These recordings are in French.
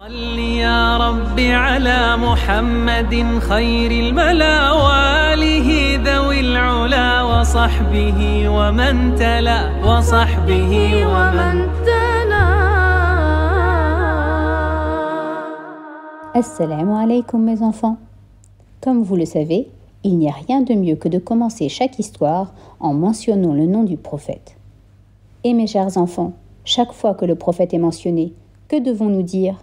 صل يا رب على محمد خير الملا وآله ذوي العلا وصحبه ومن تلا وصحبه ومن Assalamu alaikum mes enfants. Comme vous le savez, il n'y a rien de mieux que de commencer chaque histoire en mentionnant le nom du prophète. Et mes chers enfants, chaque fois que le prophète est mentionné, que devons-nous dire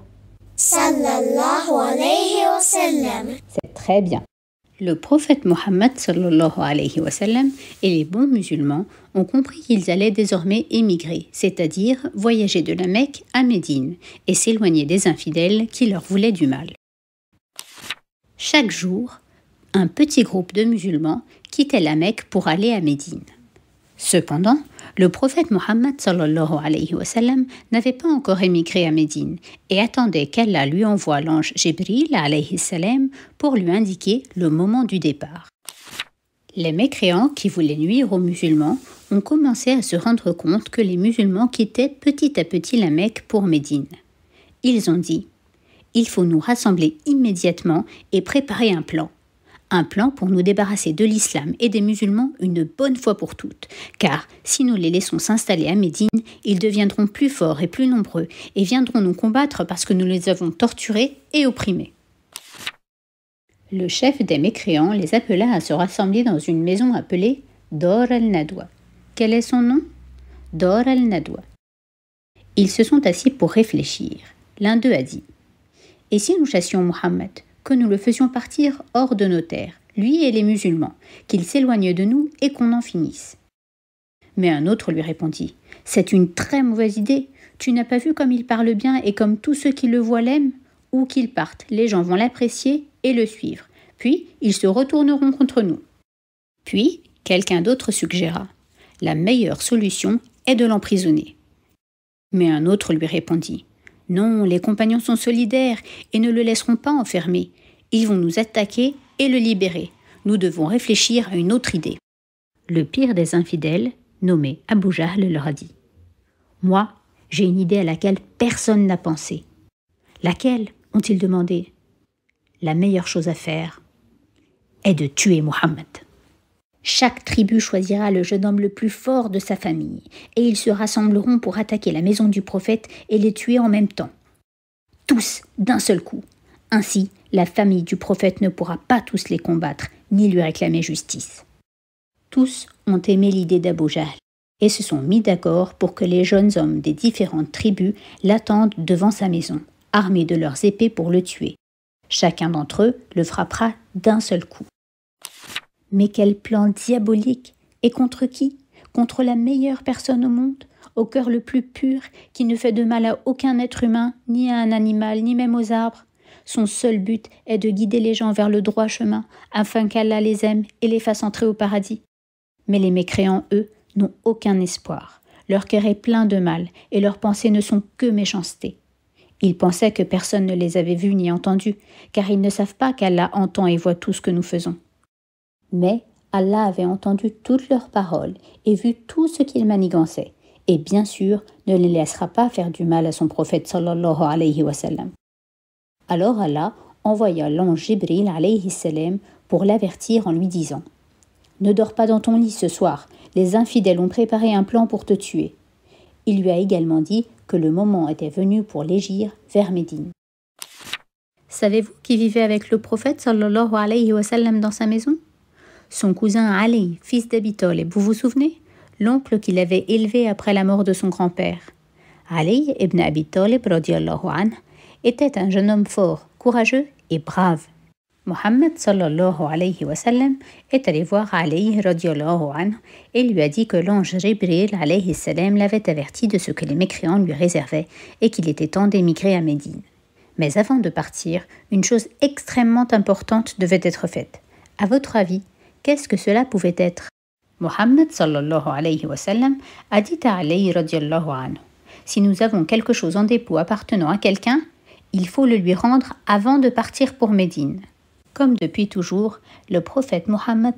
C'est très bien. Le prophète Mohammed sallallahu alayhi wa et les bons musulmans ont compris qu'ils allaient désormais émigrer, c'est-à-dire voyager de la Mecque à Médine et s'éloigner des infidèles qui leur voulaient du mal. Chaque jour, un petit groupe de musulmans quittait la Mecque pour aller à Médine. Cependant, le prophète Mohammed n'avait pas encore émigré à Médine et attendait qu'Allah lui envoie l'ange Jibril alayhi salam pour lui indiquer le moment du départ. Les mécréants qui voulaient nuire aux musulmans ont commencé à se rendre compte que les musulmans quittaient petit à petit la Mecque pour Médine. Ils ont dit Il faut nous rassembler immédiatement et préparer un plan. Un plan pour nous débarrasser de l'islam et des musulmans une bonne fois pour toutes, car si nous les laissons s'installer à Médine, ils deviendront plus forts et plus nombreux et viendront nous combattre parce que nous les avons torturés et opprimés. Le chef des mécréants les appela à se rassembler dans une maison appelée Dor al-Nadwa. Quel est son nom? Dor al-Nadwa. Ils se sont assis pour réfléchir. L'un d'eux a dit Et si nous chassions Mohammed? Nous le faisions partir hors de nos terres, lui et les musulmans, qu'il s'éloigne de nous et qu'on en finisse. Mais un autre lui répondit C'est une très mauvaise idée. Tu n'as pas vu comme il parle bien et comme tous ceux qui le voient l'aiment Où qu'il parte, les gens vont l'apprécier et le suivre. Puis, ils se retourneront contre nous. Puis, quelqu'un d'autre suggéra La meilleure solution est de l'emprisonner. Mais un autre lui répondit non, les compagnons sont solidaires et ne le laisseront pas enfermer. Ils vont nous attaquer et le libérer. Nous devons réfléchir à une autre idée. Le pire des infidèles, nommé Abu Jahl, leur a dit Moi, j'ai une idée à laquelle personne n'a pensé. Laquelle ont-ils demandé? La meilleure chose à faire est de tuer Mohammed. Chaque tribu choisira le jeune homme le plus fort de sa famille, et ils se rassembleront pour attaquer la maison du prophète et les tuer en même temps. Tous, d'un seul coup. Ainsi, la famille du prophète ne pourra pas tous les combattre, ni lui réclamer justice. Tous ont aimé l'idée d'Abu Jahl, et se sont mis d'accord pour que les jeunes hommes des différentes tribus l'attendent devant sa maison, armés de leurs épées pour le tuer. Chacun d'entre eux le frappera d'un seul coup. Mais quel plan diabolique Et contre qui? Contre la meilleure personne au monde, au cœur le plus pur, qui ne fait de mal à aucun être humain, ni à un animal, ni même aux arbres. Son seul but est de guider les gens vers le droit chemin, afin qu'Allah les aime et les fasse entrer au paradis. Mais les mécréants, eux, n'ont aucun espoir. Leur cœur est plein de mal, et leurs pensées ne sont que méchanceté. Ils pensaient que personne ne les avait vus ni entendus, car ils ne savent pas qu'Allah entend et voit tout ce que nous faisons. Mais Allah avait entendu toutes leurs paroles et vu tout ce qu'ils manigançaient, et bien sûr ne les laissera pas faire du mal à son prophète sallallahu alayhi wa sallam. Alors Allah envoya l'ange Jibril alayhi salam pour l'avertir en lui disant Ne dors pas dans ton lit ce soir, les infidèles ont préparé un plan pour te tuer. Il lui a également dit que le moment était venu pour l'égir vers Médine. Savez-vous qui vivait avec le prophète sallallahu alayhi wa sallam dans sa maison? Son cousin Ali, fils d'Abi vous vous souvenez? L'oncle qu'il avait élevé après la mort de son grand-père. Ali ibn Abi Talib était un jeune homme fort, courageux et brave. Mohammed sallallahu alayhi wa sallam est allé voir Ali anhu et lui a dit que l'ange Jibril alayhi salam l'avait averti de ce que les mécréants lui réservaient et qu'il était temps d'émigrer à Médine. Mais avant de partir, une chose extrêmement importante devait être faite. À votre avis, Qu'est-ce que cela pouvait être? Mohammed sallallahu alayhi wa sallam a dit à Ali radiallahu anhu Si nous avons quelque chose en dépôt appartenant à quelqu'un, il faut le lui rendre avant de partir pour Médine. Comme depuis toujours, le prophète Mohammed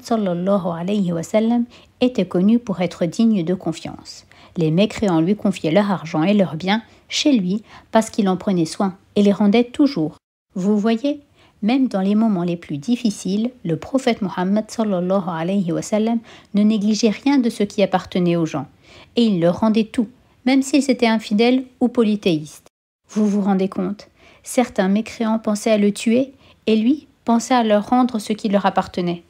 était connu pour être digne de confiance. Les mécréants lui confiaient leur argent et leurs biens chez lui parce qu'il en prenait soin et les rendait toujours. Vous voyez, même dans les moments les plus difficiles, le prophète Mohammed ne négligeait rien de ce qui appartenait aux gens, et il leur rendait tout, même s'ils étaient infidèles ou polythéistes. Vous vous rendez compte? Certains mécréants pensaient à le tuer, et lui pensait à leur rendre ce qui leur appartenait.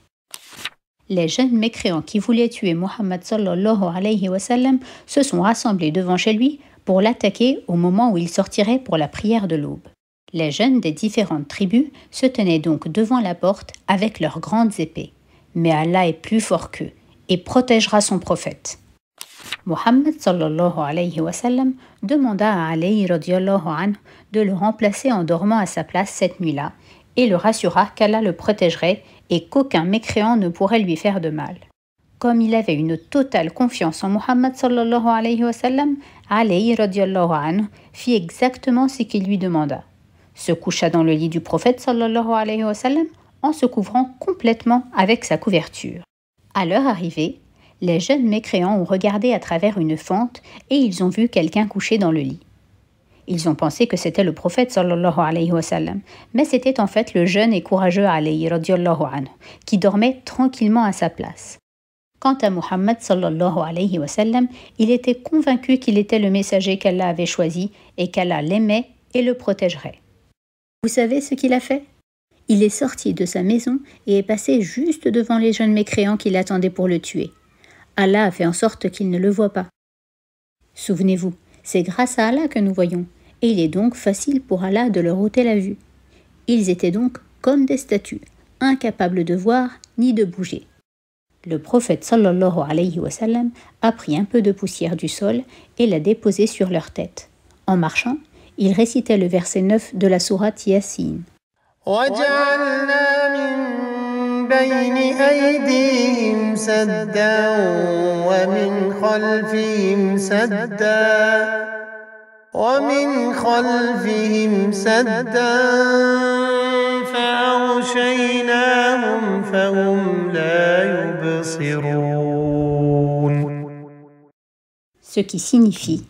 Les jeunes mécréants qui voulaient tuer Mohammed se sont rassemblés devant chez lui pour l'attaquer au moment où il sortirait pour la prière de l'aube. Les jeunes des différentes tribus se tenaient donc devant la porte avec leurs grandes épées. Mais Allah est plus fort qu'eux et protégera son prophète. Mohammed demanda à Ali anhu de le remplacer en dormant à sa place cette nuit-là et le rassura qu'Allah le protégerait et qu'aucun mécréant ne pourrait lui faire de mal. Comme il avait une totale confiance en Mohammed alayhi wa sallam, Ali fit exactement ce qu'il lui demanda se coucha dans le lit du prophète sallallahu en se couvrant complètement avec sa couverture. À leur arrivée, les jeunes mécréants ont regardé à travers une fente et ils ont vu quelqu'un couché dans le lit. Ils ont pensé que c'était le prophète sallallahu alayhi wa mais c'était en fait le jeune et courageux Ali radiallahu qui dormait tranquillement à sa place. Quant à Muhammad sallallahu alayhi wa il était convaincu qu'il était le messager qu'Allah avait choisi et qu'Allah l'aimait et le protégerait. Vous savez ce qu'il a fait? Il est sorti de sa maison et est passé juste devant les jeunes mécréants qui l'attendaient pour le tuer. Allah a fait en sorte qu'ils ne le voient pas. Souvenez-vous, c'est grâce à Allah que nous voyons, et il est donc facile pour Allah de leur ôter la vue. Ils étaient donc comme des statues, incapables de voir ni de bouger. Le prophète sallallahu alayhi wa sallam a pris un peu de poussière du sol et l'a déposée sur leur tête. En marchant, il récitait le verset 9 de la sourate Ce qui signifie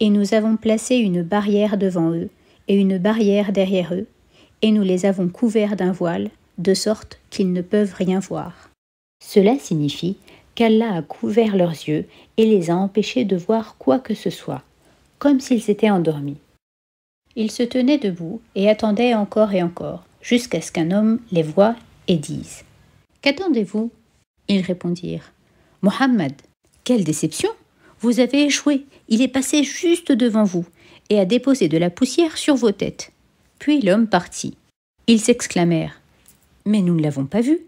et nous avons placé une barrière devant eux et une barrière derrière eux, et nous les avons couverts d'un voile, de sorte qu'ils ne peuvent rien voir. Cela signifie qu'Allah a couvert leurs yeux et les a empêchés de voir quoi que ce soit, comme s'ils étaient endormis. Ils se tenaient debout et attendaient encore et encore, jusqu'à ce qu'un homme les voie et dise Qu'attendez-vous? Ils répondirent Mohammed, quelle déception vous avez échoué, il est passé juste devant vous, et a déposé de la poussière sur vos têtes. Puis l'homme partit. Ils s'exclamèrent. Mais nous ne l'avons pas vu.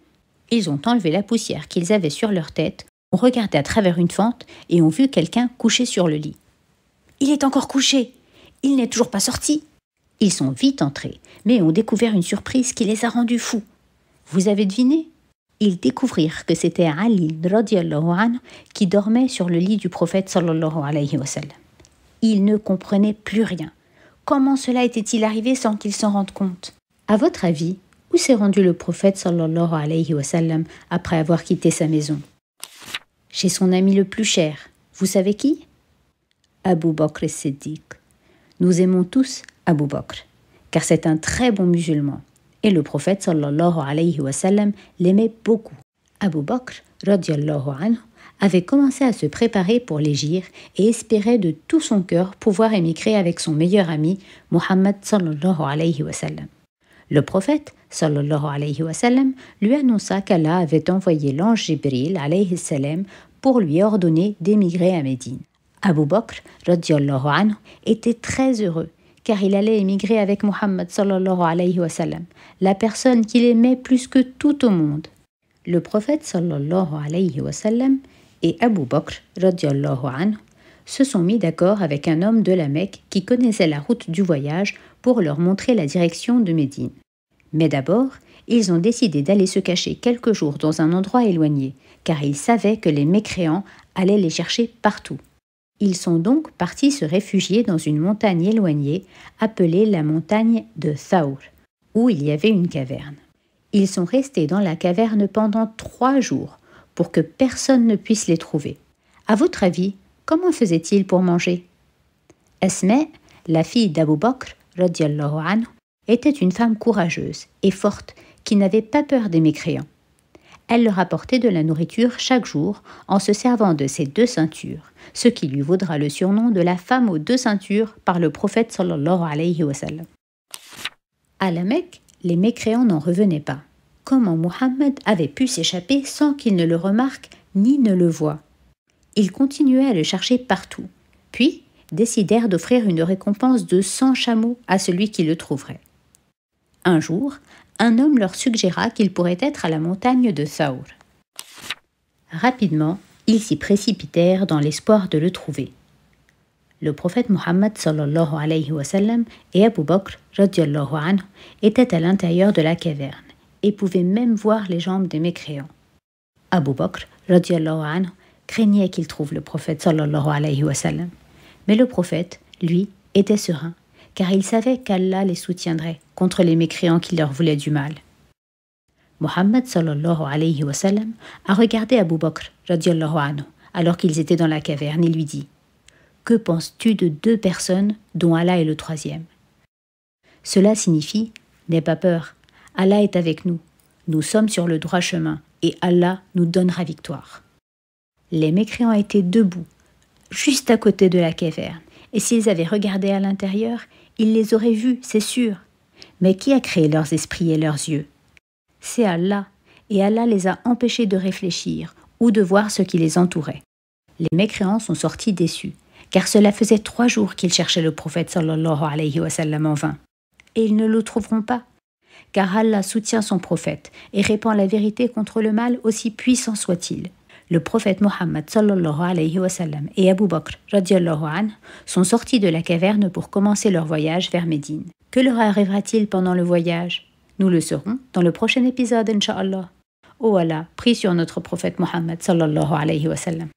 Ils ont enlevé la poussière qu'ils avaient sur leur tête, ont regardé à travers une fente et ont vu quelqu'un couché sur le lit. Il est encore couché. Il n'est toujours pas sorti. Ils sont vite entrés, mais ont découvert une surprise qui les a rendus fous. Vous avez deviné? Ils découvrirent que c'était Ali anhu, qui dormait sur le lit du prophète sallallahu alayhi wa sallam. Ils ne comprenaient plus rien. Comment cela était-il arrivé sans qu'ils s'en rendent compte? À votre avis, où s'est rendu le prophète sallallahu alayhi wa sallam après avoir quitté sa maison? Chez son ami le plus cher. Vous savez qui? Abu Bakr Siddiq. Nous aimons tous Abu Bakr, car c'est un très bon musulman et le prophète sallallahu alayhi wa sallam l'aimait beaucoup. Abu Bakr anhu, avait commencé à se préparer pour l'égir et espérait de tout son cœur pouvoir émigrer avec son meilleur ami Muhammad sallallahu alayhi wa sallam. Le prophète sallallahu alayhi wa lui annonça qu'Allah avait envoyé l'ange Jibril alayhi salam pour lui ordonner d'émigrer à Médine. Abu Bakr anhu, était très heureux car il allait émigrer avec Muhammad sallallahu alayhi wa la personne qu'il aimait plus que tout au monde. Le prophète sallallahu alayhi wa et Abu Bakr anhu se sont mis d'accord avec un homme de la Mecque qui connaissait la route du voyage pour leur montrer la direction de Médine. Mais d'abord, ils ont décidé d'aller se cacher quelques jours dans un endroit éloigné, car ils savaient que les mécréants allaient les chercher partout. Ils sont donc partis se réfugier dans une montagne éloignée appelée la montagne de Thaur, où il y avait une caverne. Ils sont restés dans la caverne pendant trois jours pour que personne ne puisse les trouver. À votre avis, comment faisaient-ils pour manger? Esme, la fille d'Abu Bakr, radiallahu était une femme courageuse et forte qui n'avait pas peur des mécréants. Elle leur apportait de la nourriture chaque jour en se servant de ses deux ceintures, ce qui lui vaudra le surnom de la femme aux deux ceintures par le prophète. À la Mecque, les mécréants n'en revenaient pas. Comment Muhammad avait pu s'échapper sans qu'il ne le remarque ni ne le voie? Ils continuaient à le chercher partout, puis décidèrent d'offrir une récompense de 100 chameaux à celui qui le trouverait. Un jour, un homme leur suggéra qu'il pourrait être à la montagne de Thaur. Rapidement, ils s'y précipitèrent dans l'espoir de le trouver. Le prophète Mohammed et Abu Bakr anhu, étaient à l'intérieur de la caverne et pouvaient même voir les jambes des mécréants. Abu Bakr anhu, craignait qu'il trouve le prophète. Mais le prophète, lui, était serein, car il savait qu'Allah les soutiendrait contre les mécréants qui leur voulaient du mal. Mohammed a regardé Abu Bakr anhu, alors qu'ils étaient dans la caverne et lui dit Que penses-tu de deux personnes dont Allah est le troisième? Cela signifie N'aie pas peur, Allah est avec nous, nous sommes sur le droit chemin et Allah nous donnera victoire. Les mécréants étaient debout, juste à côté de la caverne, et s'ils avaient regardé à l'intérieur, ils les auraient vus, c'est sûr. Mais qui a créé leurs esprits et leurs yeux? C'est Allah, et Allah les a empêchés de réfléchir ou de voir ce qui les entourait. Les mécréants sont sortis déçus, car cela faisait trois jours qu'ils cherchaient le prophète sallallahu alayhi wa sallam en vain. Et ils ne le trouveront pas, car Allah soutient son prophète et répand la vérité contre le mal aussi puissant soit-il le prophète Mohammed sallallahu alayhi wa sallam et Abu Bakr radiallahu an sont sortis de la caverne pour commencer leur voyage vers Médine. Que leur arrivera-t-il pendant le voyage Nous le saurons dans le prochain épisode, Inch'Allah. Oh Allah, prie sur notre prophète Mohammed sallallahu alayhi wa sallam.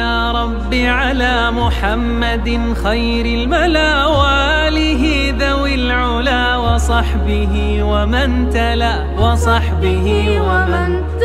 يا ربي على محمد خير الملا واله ذوي العلا وصحبه ومن تلا وصحبه ومن تلا